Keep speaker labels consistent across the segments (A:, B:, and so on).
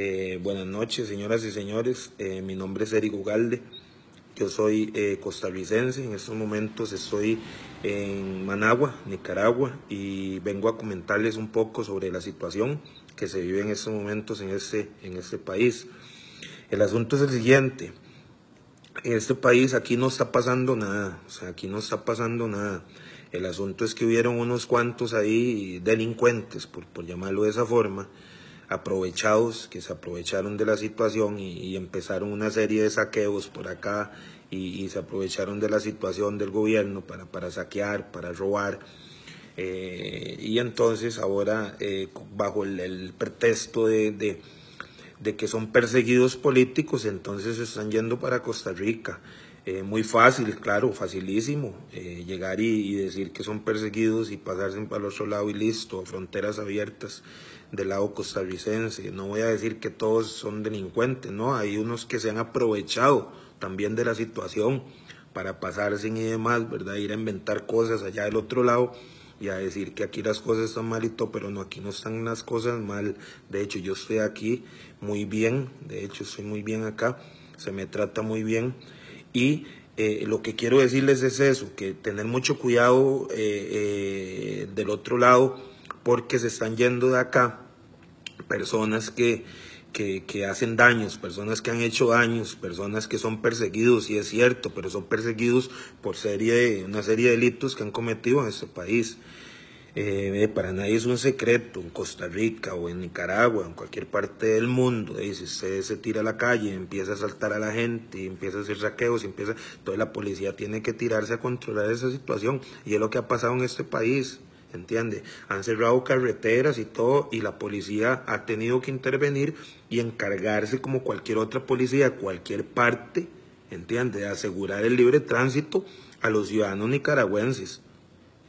A: Eh, buenas noches, señoras y señores. Eh, mi nombre es Eric Ugalde. Yo soy eh, costarricense. En estos momentos estoy en Managua, Nicaragua, y vengo a comentarles un poco sobre la situación que se vive en estos momentos en este, en este país. El asunto es el siguiente. En este país aquí no está pasando nada. O sea, aquí no está pasando nada. El asunto es que hubieron unos cuantos ahí delincuentes, por, por llamarlo de esa forma, aprovechados, que se aprovecharon de la situación y, empezaron una serie de saqueos por acá y, se aprovecharon de la situación del gobierno para, para saquear, para robar. Eh, y entonces ahora, eh, bajo el, pretexto de, de, que son perseguidos políticos, entonces están yendo para Costa Rica. Eh, muy fácil, claro, facilísimo, llegar y, y, decir que son perseguidos y pasarse para el otro lado y listo, fronteras abiertas del lado costarricense. No voy a decir que todos son delincuentes, no, hay unos que se han aprovechado también de la situación para pasarse y demás, ¿verdad? Ir a inventar cosas allá del otro lado y a decir que aquí las cosas están mal y todo, pero no, aquí no están las cosas mal. De hecho, yo estoy aquí muy bien, de hecho, estoy muy bien acá, se me trata muy bien y eh, lo que quiero decirles es eso, que tener mucho cuidado eh, eh, del otro lado porque se están yendo de acá personas que, que, hacen daños, personas que han hecho daños, personas que son perseguidos, y es cierto, pero son perseguidos por serie una serie de delitos que han cometido en este país. Eh, para nadie es un secreto, en Costa Rica o en Nicaragua, en cualquier parte del mundo, si usted se tira a la calle, empieza a saltar a la gente, empieza a hacer saqueos, empieza, toda la policía tiene que tirarse a controlar esa situación, y es lo que ha pasado en este país. ¿entiende? Han cerrado carreteras y todo y la policía ha tenido que intervenir y encargarse como cualquier otra policía, cualquier parte, ¿entiende? De asegurar el libre tránsito a los ciudadanos nicaragüenses.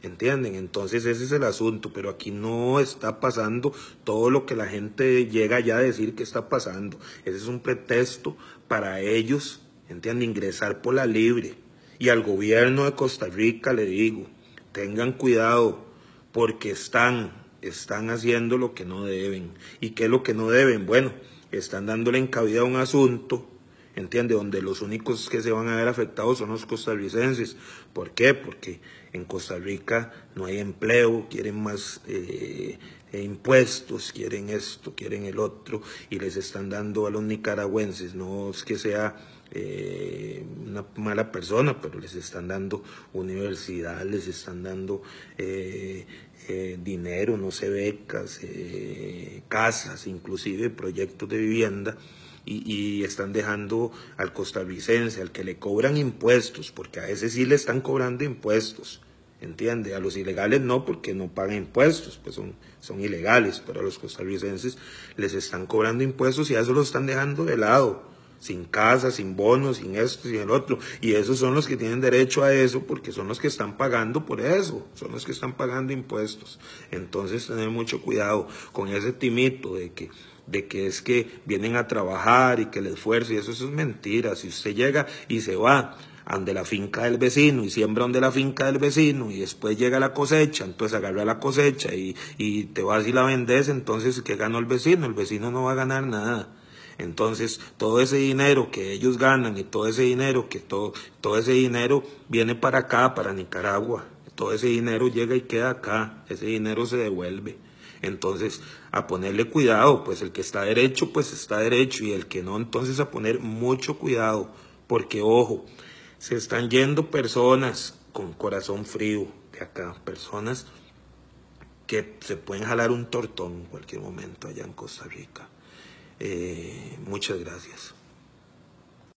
A: ¿Entienden? Entonces ese es el asunto, pero aquí no está pasando todo lo que la gente llega ya a decir que está pasando. Ese es un pretexto para ellos, ¿entienden? Ingresar por la libre. Y al gobierno de Costa Rica le digo, tengan cuidado, porque están, están haciendo lo que no deben. ¿Y qué es lo que no deben? Bueno, están dándole encabida a un asunto, ¿entiende? Donde los únicos que se van a ver afectados son los costarricenses. ¿Por qué? Porque en Costa Rica no hay empleo, quieren más eh, impuestos, quieren esto, quieren el otro, y les están dando a los nicaragüenses, no es que sea eh, una mala persona, pero les están dando universidad, les están dando eh, eh, dinero, no sé, becas, casas, inclusive proyectos de vivienda. Y, están dejando al costarricense, al que le cobran impuestos, porque a ese sí le están cobrando impuestos, ¿entiende? A los ilegales no, porque no pagan impuestos, pues son, son ilegales, pero a los costarricenses les están cobrando impuestos y a eso los están dejando de lado sin casa, sin bonos, sin esto, sin el otro. Y esos son los que tienen derecho a eso porque son los que están pagando por eso, son los que están pagando impuestos. Entonces tener mucho cuidado con ese timito de que de que es que vienen a trabajar y que el esfuerzo, y eso, es mentira. Si usted llega y se va ante la finca del vecino y siembra donde la finca del vecino y después llega la cosecha, entonces agarra la cosecha y, y te vas y la vendes, entonces ¿qué ganó el vecino? El vecino no va a ganar nada. Entonces, todo ese dinero que ellos ganan y todo ese dinero que todo, todo ese dinero viene para acá, para Nicaragua. Todo ese dinero llega y queda acá. Ese dinero se devuelve. Entonces, a ponerle cuidado, pues el que está derecho, pues está derecho, y el que no, entonces a poner mucho cuidado, porque ojo, se están yendo personas con corazón frío de acá, personas que se pueden jalar un tortón en cualquier momento allá en Costa Rica. Eh, muchas gracias.